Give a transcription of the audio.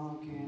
Okay.